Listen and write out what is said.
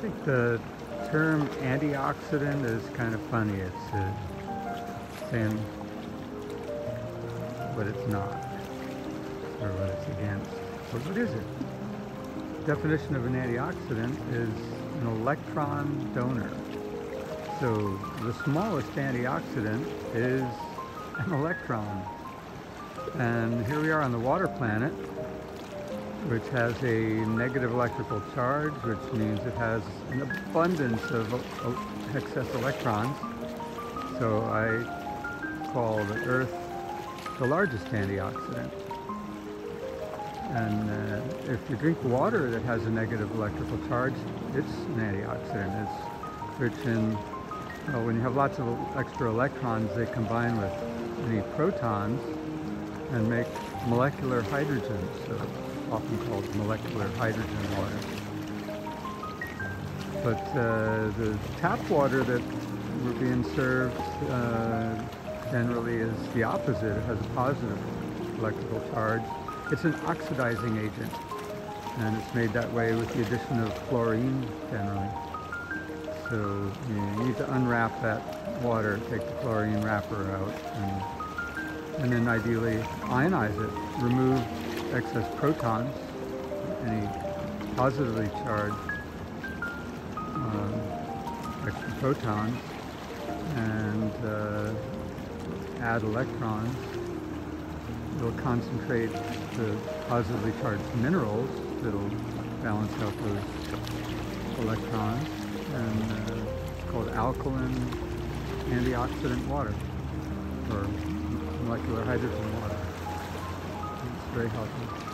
think the term antioxidant is kind of funny. It's uh, saying what it's not or what it's against. But what is it? Definition of an antioxidant is an electron donor. So the smallest antioxidant is an electron. And here we are on the water planet, which has a negative electrical charge, which means it has an abundance of excess electrons. So I call the Earth the largest antioxidant. And uh, if you drink water that has a negative electrical charge, it's an antioxidant. It's rich in, well, when you have lots of extra electrons, they combine with the protons and make molecular hydrogen, so often called molecular hydrogen water. But uh, the tap water that we're being served uh, generally is the opposite. It has a positive electrical charge. It's an oxidizing agent, and it's made that way with the addition of chlorine generally. So you need to unwrap that water, take the chlorine wrapper out, and and then ideally ionize it, remove excess protons, any positively charged um, extra protons, and uh, add electrons. It'll concentrate the positively charged minerals that'll balance out those electrons, and uh, it's called alkaline antioxidant water, or molecular hydrogen water. Very healthy.